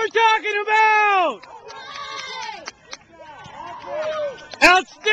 we're talking about! Outstanding!